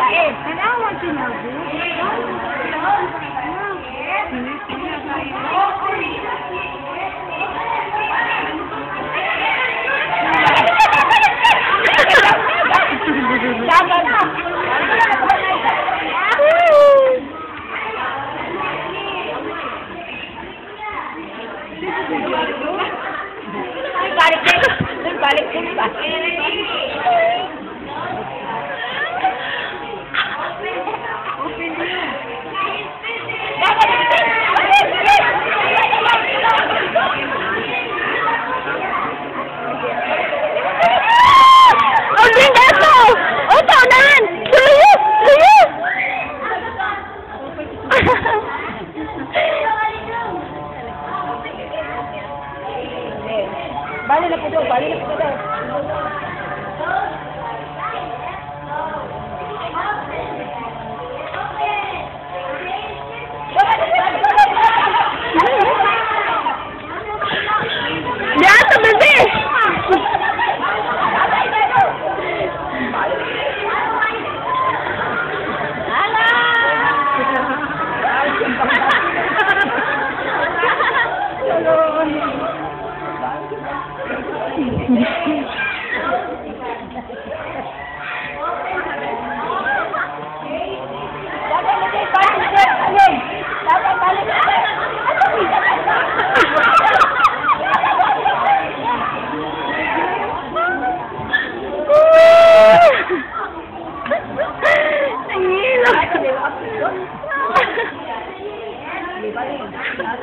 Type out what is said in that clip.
Thank And I want to know Bali na po daw, bali na po. Dapat